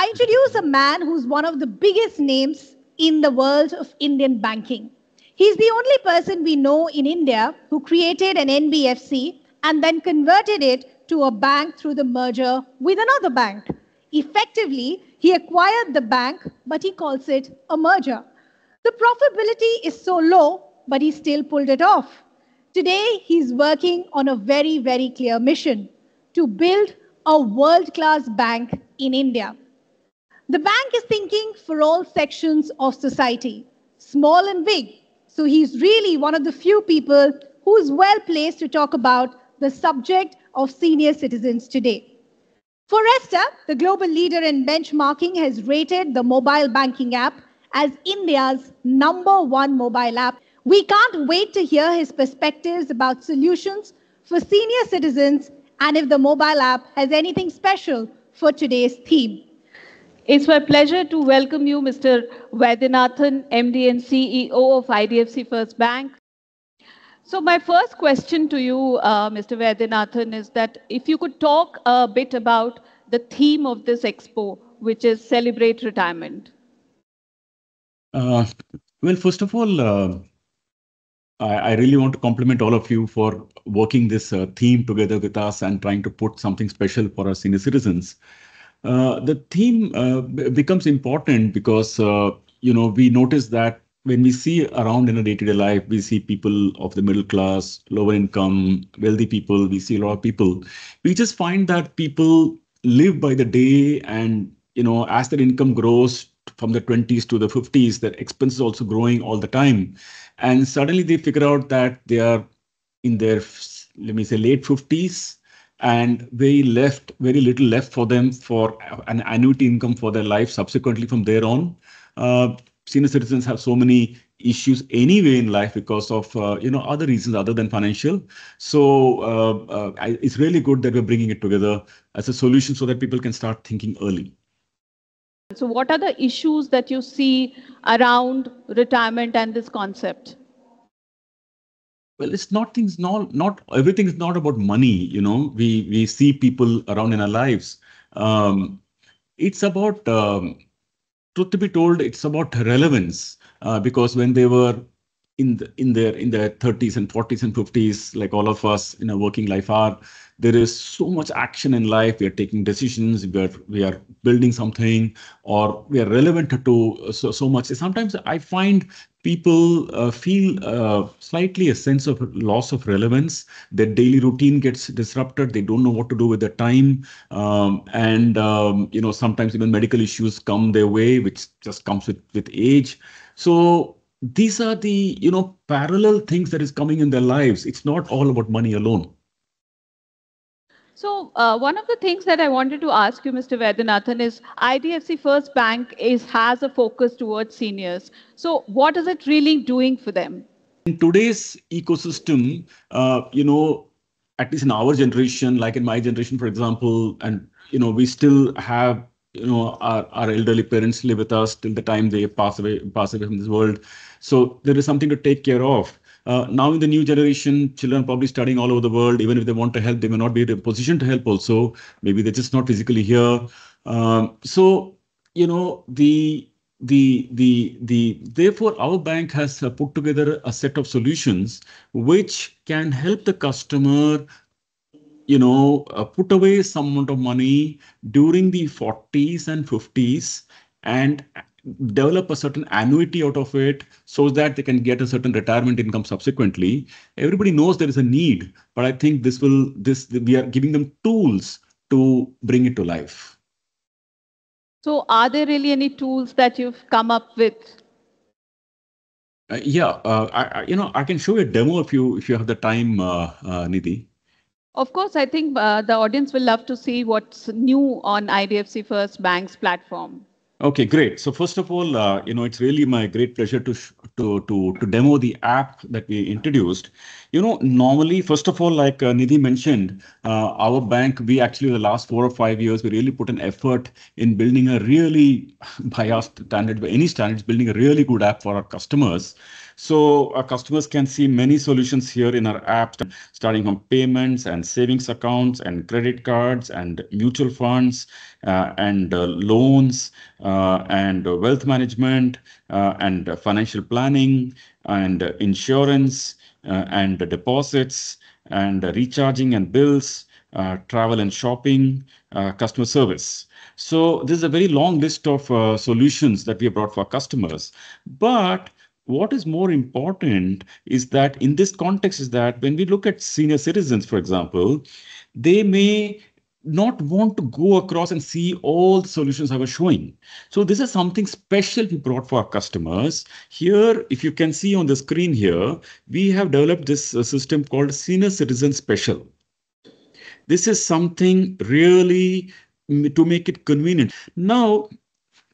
I introduce a man who's one of the biggest names in the world of Indian banking. He's the only person we know in India who created an NBFC and then converted it to a bank through the merger with another bank. Effectively, he acquired the bank, but he calls it a merger. The profitability is so low, but he still pulled it off. Today, he's working on a very, very clear mission to build a world class bank in India. The bank is thinking for all sections of society, small and big. So he's really one of the few people who's well placed to talk about the subject of senior citizens today. Forrester, the global leader in benchmarking, has rated the mobile banking app as India's number one mobile app. We can't wait to hear his perspectives about solutions for senior citizens and if the mobile app has anything special for today's theme. It's my pleasure to welcome you, Mr. Vaidyanathan, MD and CEO of IDFC First Bank. So my first question to you, uh, Mr. Vaidyanathan, is that if you could talk a bit about the theme of this expo, which is Celebrate Retirement. Uh, well, first of all, uh, I, I, really want to compliment all of you for working this uh, theme together with us and trying to put something special for our senior citizens. Uh, the theme uh, becomes important because uh, you know we notice that when we see around in a day-to-day life, we see people of the middle class, lower income, wealthy people. We see a lot of people. We just find that people live by the day, and you know, as their income grows from the 20s to the 50s, their expenses also growing all the time, and suddenly they figure out that they are in their let me say late 50s and very left very little left for them for an annuity income for their life subsequently from there on. Uh, senior citizens have so many issues anyway in life because of uh, you know other reasons other than financial. So uh, uh, it's really good that we're bringing it together as a solution so that people can start thinking early. So what are the issues that you see around retirement and this concept well it's not things not not everything is not about money you know. We we see people around in our lives. Um, it's about um, truth to be told, it's about relevance uh, because when they were in the, in their in their 30s and 40s and 50s, like all of us in a working life are, there is so much action in life. We are taking decisions. We are we are building something, or we are relevant to so so much. Sometimes I find people uh, feel uh, slightly a sense of loss of relevance. Their daily routine gets disrupted. They don't know what to do with their time, um, and um, you know sometimes even medical issues come their way, which just comes with with age. So these are the you know parallel things that is coming in their lives. It's not all about money alone. So uh, one of the things that I wanted to ask you, Mr. Vaidyanathan, is IDFC First Bank is has a focus towards seniors. So what is it really doing for them? In today's ecosystem, uh, you know, at least in our generation, like in my generation, for example, and you know, we still have you know our, our elderly parents live with us till the time they pass away pass away from this world. So there is something to take care of. Uh, now in the new generation, children probably studying all over the world. Even if they want to help, they may not be in a position to help also. Maybe they're just not physically here. Um, so, you know, the the the the therefore our bank has uh, put together a set of solutions which can help the customer you know uh, put away some amount of money during the 40s and 50s and develop a certain annuity out of it so that they can get a certain retirement income subsequently. Everybody knows there is a need but i think this will this we are giving them tools to bring it to life. So are there really any tools that you've come up with? Uh, yeah uh, I, you know i can show you a demo if you if you have the time uh, uh nidhi of course, I think uh, the audience will love to see what's new on IDFC First Bank's platform. Okay, great. So first of all, uh, you know, it's really my great pleasure to to to to demo the app that we introduced. You know, normally, first of all, like uh, Nidhi mentioned, uh, our bank, we actually the last four or five years, we really put an effort in building a really, by our standard, by any standards, building a really good app for our customers. So our customers can see many solutions here in our app, starting from payments and savings accounts and credit cards and mutual funds uh, and uh, loans uh, and wealth management uh, and financial planning and insurance Uh, and deposits and recharging and bills, uh, travel and shopping, uh, customer service. So this is a very long list of uh, solutions that we have brought for customers. But what is more important is that in this context is that when we look at senior citizens, for example, they may not want to go across and see all the solutions I was showing. So this is something special we brought for our customers. Here, if you can see on the screen here, we have developed this uh, system called Senior Citizen Special. This is something really to make it convenient. Now,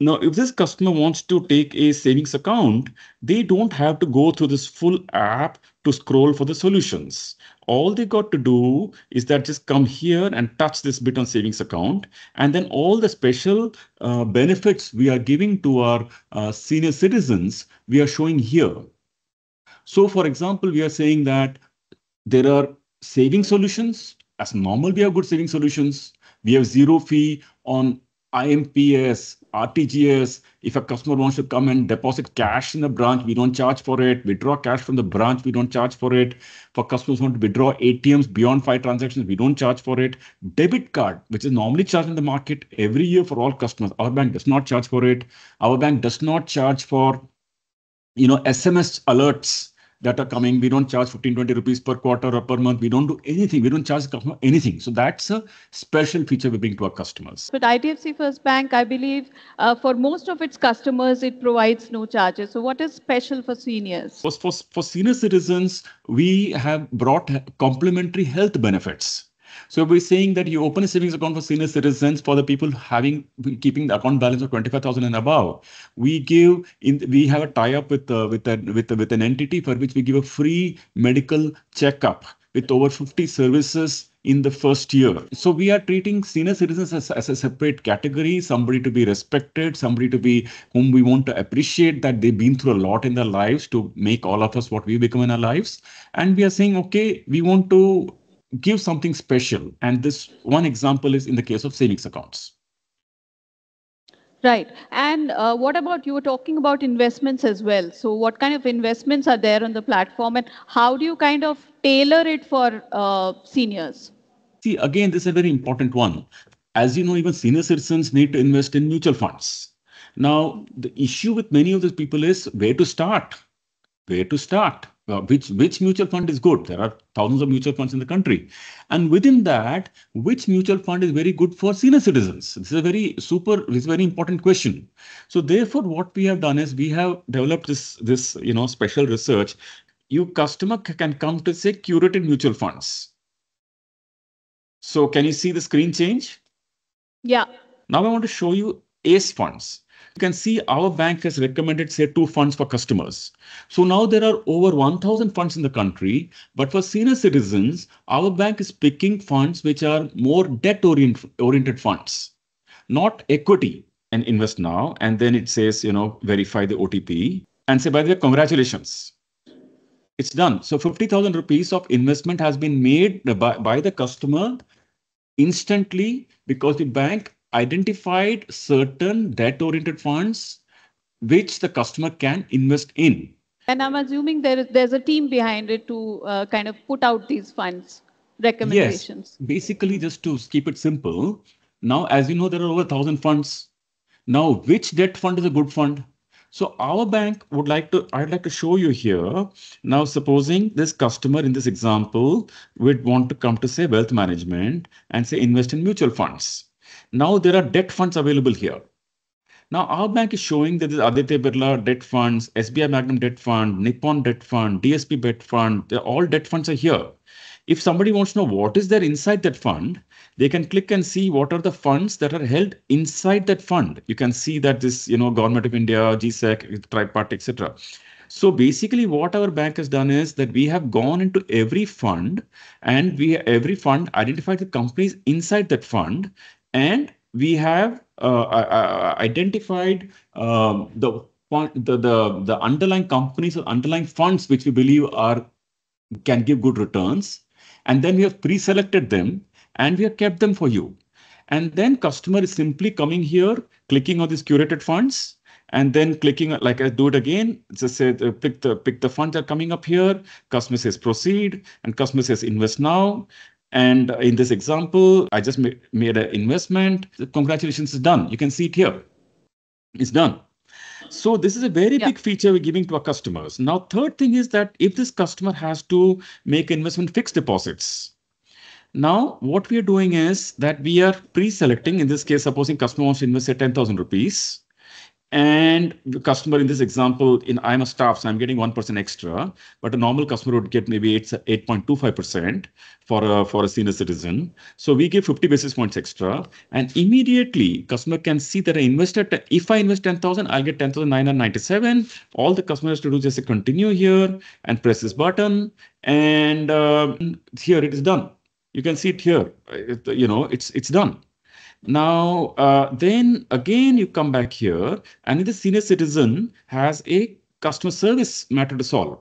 now, if this customer wants to take a savings account, they don't have to go through this full app to scroll for the solutions. All they got to do is that just come here and touch this bit on savings account. And then all the special uh, benefits we are giving to our uh, senior citizens, we are showing here. So for example, we are saying that there are saving solutions. As normal, we have good saving solutions. We have zero fee on IMPS, RTGS. If a customer wants to come and deposit cash in the branch, we don't charge for it. Withdraw cash from the branch, we don't charge for it. For customers who want to withdraw ATMs beyond five transactions, we don't charge for it. Debit card, which is normally charged in the market every year for all customers, our bank does not charge for it. Our bank does not charge for you know, SMS alerts that are coming. We don't charge 15, 20 rupees per quarter or per month. We don't do anything. We don't charge customer anything. So that's a special feature we bring to our customers. But IDFC First Bank, I believe, uh, for most of its customers, it provides no charges. So what is special for seniors? For, for, for senior citizens, we have brought complimentary health benefits. So we're saying that you open a savings account for senior citizens for the people having keeping the account balance of 25,000 and above. We give in we have a tie up with uh, with a, with with an entity for which we give a free medical checkup with over 50 services in the first year. So we are treating senior citizens as, as a separate category, somebody to be respected, somebody to be whom we want to appreciate that they've been through a lot in their lives to make all of us what we become in our lives. And we are saying, okay, we want to give something special. And this one example is in the case of savings accounts. Right. And uh, what about you were talking about investments as well. So what kind of investments are there on the platform and how do you kind of tailor it for uh, seniors? See, again, this is a very important one. As you know, even senior citizens need to invest in mutual funds. Now, the issue with many of these people is where to start. Where to start? Uh, which which mutual fund is good? There are thousands of mutual funds in the country. And within that which mutual fund is very good for senior citizens? This is a very super this is a very important question. So therefore what we have done is we have developed this this you know special research. You customer can come to say curated mutual funds. So can you see the screen change? Yeah. Now i want to show you ace funds you can see our bank has recommended, say, two funds for customers. So now there are over 1,000 funds in the country. But for senior citizens, our bank is picking funds which are more debt oriented funds, not equity and invest now. And then it says, you know, verify the OTP and say, by the way, congratulations. It's done. So 50,000 rupees of investment has been made by, by the customer instantly because the bank identified certain debt-oriented funds which the customer can invest in. And I'm assuming there is there's a team behind it to uh, kind of put out these funds recommendations. Yes, basically just to keep it simple. Now, as you know, there are over a thousand funds. Now, which debt fund is a good fund? So our bank would like to, I'd like to show you here. Now, supposing this customer in this example would want to come to say wealth management and say invest in mutual funds. Now there are debt funds available here. Now our bank is showing that this Aditya Birla debt funds, SBI Magnum debt fund, Nippon debt fund, DSP debt fund, all debt funds are here. If somebody wants to know what is there inside that fund, they can click and see what are the funds that are held inside that fund. You can see that this, you know, Government of India, GSEC, Tripart, etc. So basically what our bank has done is that we have gone into every fund and we every fund identified the companies inside that fund and we have uh, uh, uh, identified um, the the, the, the underlying companies or underlying funds which we believe are can give good returns. And then we have pre-selected them and we have kept them for you. And then customer is simply coming here, clicking on these curated funds, and then clicking like I do it again. Just say uh, pick the pick the funds are coming up here. Customer says proceed, and customer says invest now. And in this example, I just made, made an investment. Congratulations, it's done. You can see it here. It's done. So this is a very yeah. big feature we're giving to our customers. Now, third thing is that if this customer has to make investment fixed deposits, now what we are doing is that we are pre-selecting, in this case, supposing customer wants to invest say 10,000 rupees, and the customer in this example, in I'm a staff, so I'm getting 1% extra, but a normal customer would get maybe 8.25% for a, for a senior citizen. So we give 50 basis points extra and immediately customer can see that I invested, if I invest 10,000, I'll get 10,997. All the customer has to do just continue here and press this button and uh, here it is done. You can see it here, you know, it's, it's done. Now, uh, then again, you come back here and the senior citizen has a customer service matter to solve.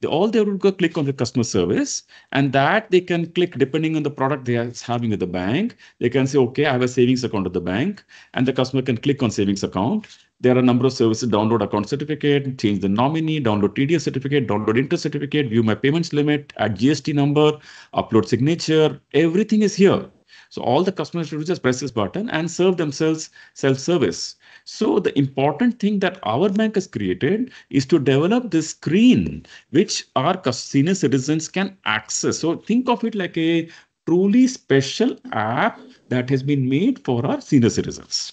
They, all they would go click on the customer service and that they can click depending on the product they are having at the bank. They can say, okay, I have a savings account at the bank and the customer can click on savings account. There are a number of services, download account certificate, change the nominee, download TDS certificate, download interest certificate, view my payments limit, add GST number, upload signature, everything is here. So all the customers should just press this button and serve themselves self-service. So the important thing that our bank has created is to develop this screen which our senior citizens can access. So think of it like a truly special app that has been made for our senior citizens.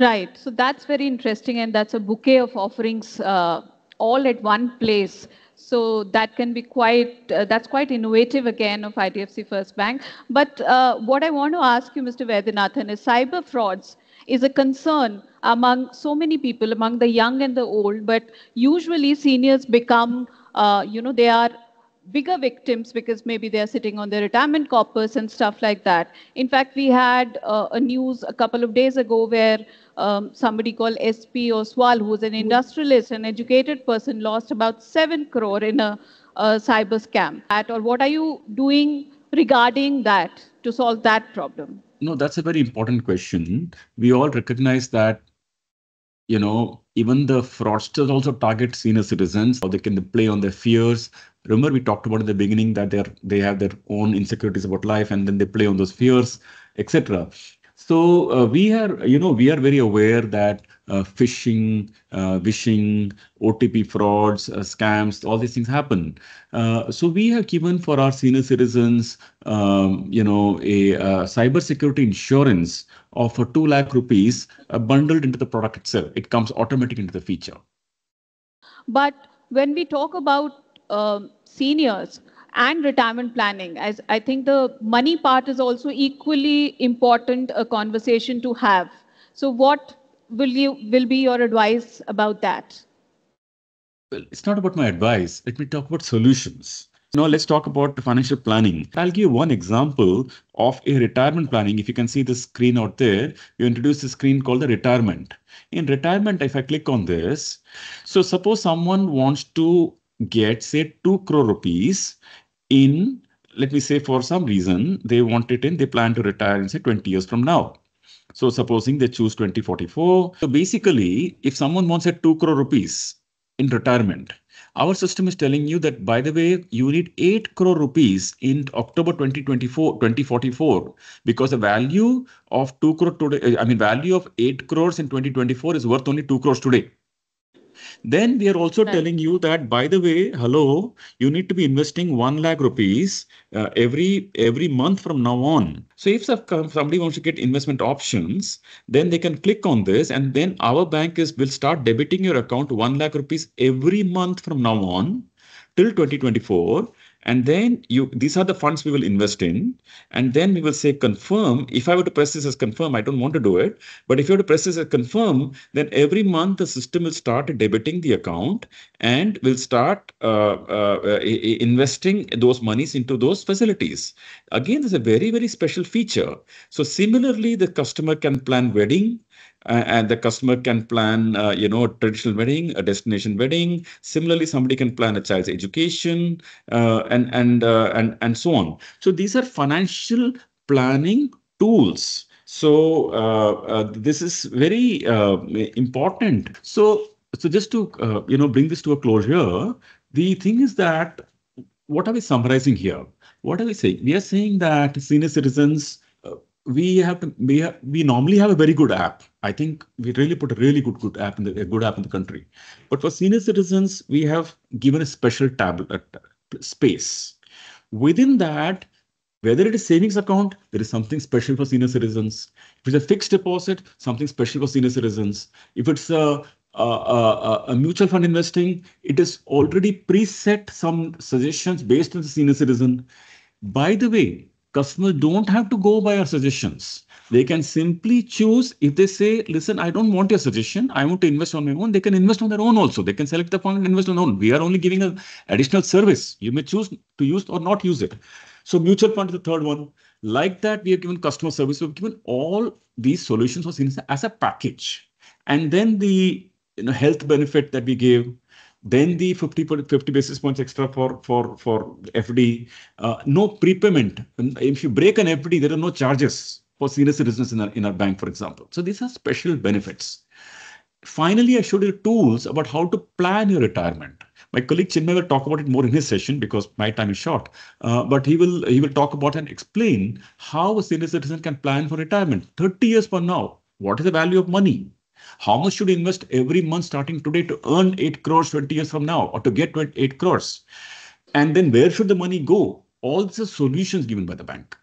Right. So that's very interesting. And that's a bouquet of offerings uh, all at one place. So that can be quite, uh, that's quite innovative again of IDFC First Bank. But uh, what I want to ask you, Mr. Vaidyanathan, is cyber frauds is a concern among so many people, among the young and the old, but usually seniors become, uh, you know, they are bigger victims because maybe they're sitting on their retirement corpus and stuff like that. In fact, we had uh, a news a couple of days ago where um, somebody called SP Oswal, who's an industrialist, an educated person, lost about 7 crore in a, a cyber scam. At, or what are you doing regarding that to solve that problem? No, that's a very important question. We all recognize that, you know, even the fraudsters also target senior citizens, or they can play on their fears. Remember, we talked about in the beginning that they're they have their own insecurities about life, and then they play on those fears, etc. So uh, we are, you know, we are very aware that uh, phishing, uh, vishing, OTP frauds, uh, scams, all these things happen. Uh, so we have given for our senior citizens, um, you know, a uh, cyber security insurance of 2 lakh rupees bundled into the product itself. It comes automatic into the feature. But when we talk about um, seniors, and retirement planning as i think the money part is also equally important a conversation to have so what will you will be your advice about that well it's not about my advice let me talk about solutions now let's talk about financial planning. I'll give one example of a retirement planning. If you can see the screen out there, you introduce a screen called the retirement. In retirement, if I click on this, so suppose someone wants to get say 2 crore rupees in, let me say for some reason, they want it in, they plan to retire in say 20 years from now. So supposing they choose 2044. So basically, if someone wants a 2 crore rupees in retirement, our system is telling you that, by the way, you need 8 crore rupees in October 2024, 2044, because the value of 2 crore today, I mean, value of 8 crores in 2024 is worth only 2 crores today. Then we are also right. telling you that, by the way, hello, you need to be investing 1 lakh rupees uh, every every month from now on. So if somebody wants to get investment options, then they can click on this and then our bank is will start debiting your account 1 lakh rupees every month from now on till 2024 and then you these are the funds we will invest in. And then we will say confirm. If i were to press this as confirm i don't want to do it. But if you were to press this as confirm then every month the system will start debiting the account and will start uh, uh, investing those monies into those facilities. Again there's a very very special feature. So similarly the customer can plan wedding. uh, and the customer can plan, uh, you know, a traditional wedding, a destination wedding. Similarly, somebody can plan a child's education, uh, and and uh, and and so on. So these are financial planning tools. So uh, uh, this is very important. So so just to you know bring this to a closure, the thing is that what are we summarizing here? What are we saying? We are saying that senior citizens we have to, we have, we normally have a very good app. I think we really put a really good good app in the a good app in the country. But for senior citizens, we have given a special tab uh, space. Within that, whether it is savings account, there is something special for senior citizens. If it's a fixed deposit, something special for senior citizens. If it's a a, a, a, mutual fund investing, it is already preset some suggestions based on the senior citizen. By the way, customers don't have to go by our suggestions. They can simply choose if they say, listen, I don't want your suggestion. I want to invest on my own. They can invest on their own also. They can select the fund and invest on their own. We are only giving an additional service. You may choose to use or not use it. So mutual fund is the third one. Like that, we have given customer service. We've given all these solutions as a package. And then the you know, health benefit that we give, then the 50, 50 basis points extra for, for, for FD. Uh, no prepayment. If you break an FD, there are no charges for senior citizens in our, in our bank, for example. So these are special benefits. Finally, I showed you tools about how to plan your retirement. My colleague Chinmay will talk about it more in his session because my time is short. Uh, but he will he will talk about and explain how a senior citizen can plan for retirement. 30 years from now, what is the value of money? How much should you invest every month starting today to earn 8 crores 20 years from now or to get 8 crores? And then where should the money go? All the solutions given by the bank.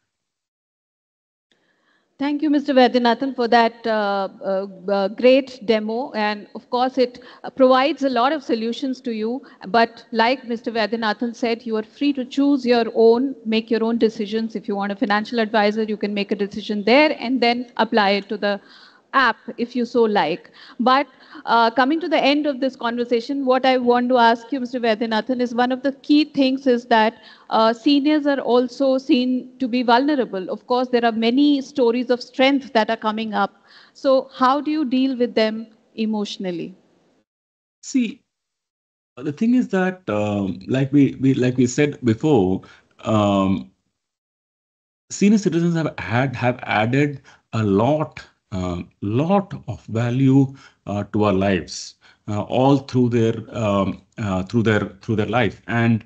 Thank you, Mr. Vaidyanathan, for that uh, uh, uh, great demo. And of course, it provides a lot of solutions to you. But like Mr. Vaidyanathan said, you are free to choose your own, make your own decisions. If you want a financial advisor, you can make a decision there and then apply it to the app if you so like. But uh, coming to the end of this conversation, what I want to ask you, Mr. Vaidyanathan, is one of the key things is that uh, seniors are also seen to be vulnerable. Of course, there are many stories of strength that are coming up. So how do you deal with them emotionally? See, the thing is that, um, like we, we like we said before, um, senior citizens have had have added a lot a lot of value uh, to our lives, uh, all through their um, uh, through their through their life, and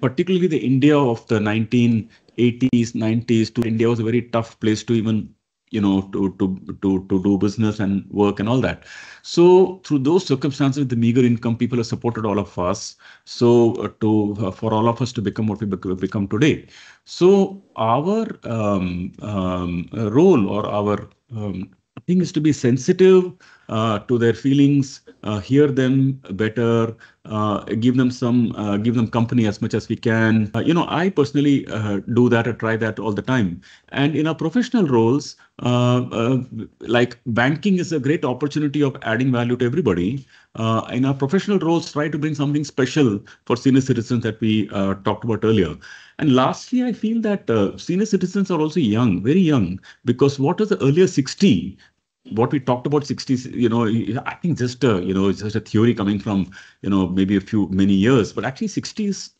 particularly the India of the 1980s, 90s to India was a very tough place to even you know to to to to do business and work and all that. So through those circumstances with the meager income people have supported all of us. So uh, to uh, for all of us to become what we become today. So our um, um, role or our um, thing is to be sensitive uh, to their feelings, hear them better, uh, give them some, uh, give them company as much as we can. Uh, you know, I personally uh, do that or try that all the time. And in our professional roles, like banking is a great opportunity of adding value to everybody. in our professional roles, try to bring something special for senior citizens that we talked about earlier. And lastly, I feel that uh, senior citizens are also young, very young, because what was the earlier 60? What we talked about 60s, you know, I think just, uh, you know, it's just a theory coming from, you know, maybe a few, many years, but actually 60 is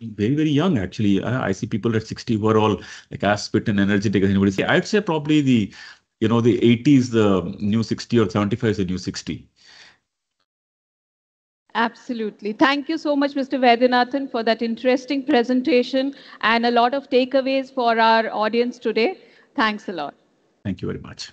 very, very young, actually. I, I see people at 60 who are all like as fit and energetic as anybody. Say i'd say probably the, you know, the 80s, the new 60 or 75 is the new 60. Absolutely. Thank you so much, Mr. Vaidyanathan, for that interesting presentation and a lot of takeaways for our audience today. Thanks a lot. Thank you very much.